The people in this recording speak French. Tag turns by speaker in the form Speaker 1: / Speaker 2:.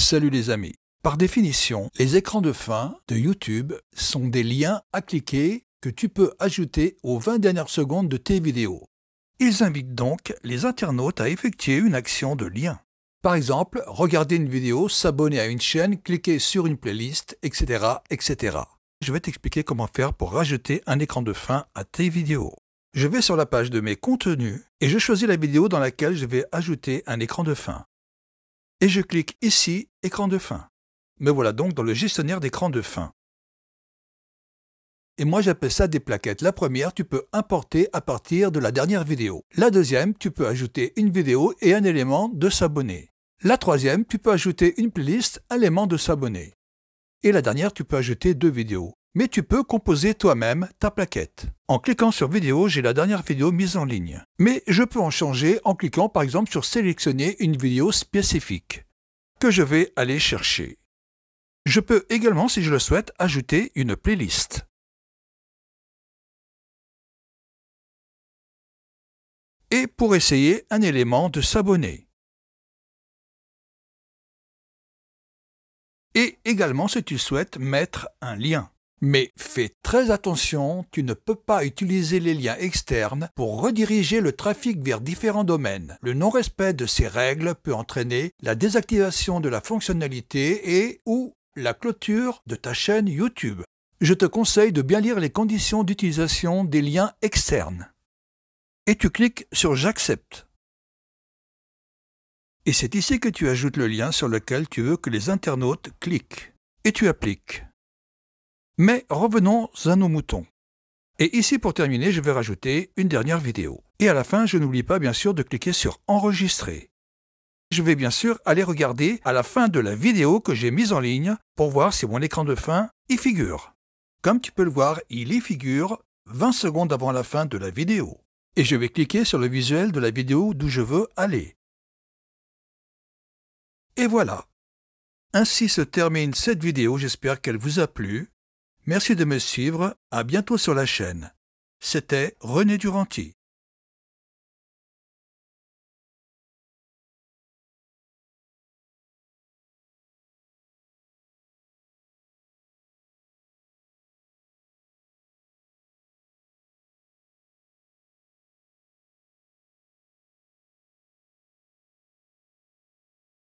Speaker 1: Salut les amis. Par définition, les écrans de fin de YouTube sont des liens à cliquer que tu peux ajouter aux 20 dernières secondes de tes vidéos. Ils invitent donc les internautes à effectuer une action de lien. Par exemple, regarder une vidéo, s'abonner à une chaîne, cliquer sur une playlist, etc. etc. Je vais t'expliquer comment faire pour rajouter un écran de fin à tes vidéos. Je vais sur la page de mes contenus et je choisis la vidéo dans laquelle je vais ajouter un écran de fin. Et je clique ici, écran de fin. Me voilà donc dans le gestionnaire d'écran de fin. Et moi j'appelle ça des plaquettes. La première, tu peux importer à partir de la dernière vidéo. La deuxième, tu peux ajouter une vidéo et un élément de s'abonner. La troisième, tu peux ajouter une playlist, un élément de s'abonner. Et la dernière, tu peux ajouter deux vidéos mais tu peux composer toi-même ta plaquette. En cliquant sur vidéo, j'ai la dernière vidéo mise en ligne. Mais je peux en changer en cliquant par exemple sur sélectionner une vidéo spécifique que je vais aller chercher. Je peux également, si je le souhaite, ajouter une playlist. Et pour essayer un élément de s'abonner. Et également si tu souhaites mettre un lien. Mais fais très attention, tu ne peux pas utiliser les liens externes pour rediriger le trafic vers différents domaines. Le non-respect de ces règles peut entraîner la désactivation de la fonctionnalité et ou la clôture de ta chaîne YouTube. Je te conseille de bien lire les conditions d'utilisation des liens externes. Et tu cliques sur J'accepte. Et c'est ici que tu ajoutes le lien sur lequel tu veux que les internautes cliquent. Et tu appliques. Mais revenons à nos moutons. Et ici pour terminer, je vais rajouter une dernière vidéo. Et à la fin, je n'oublie pas bien sûr de cliquer sur Enregistrer. Je vais bien sûr aller regarder à la fin de la vidéo que j'ai mise en ligne pour voir si mon écran de fin y figure. Comme tu peux le voir, il y figure 20 secondes avant la fin de la vidéo. Et je vais cliquer sur le visuel de la vidéo d'où je veux aller. Et voilà. Ainsi se termine cette vidéo, j'espère qu'elle vous a plu. Merci de me suivre, à bientôt sur la chaîne. C'était René Duranty.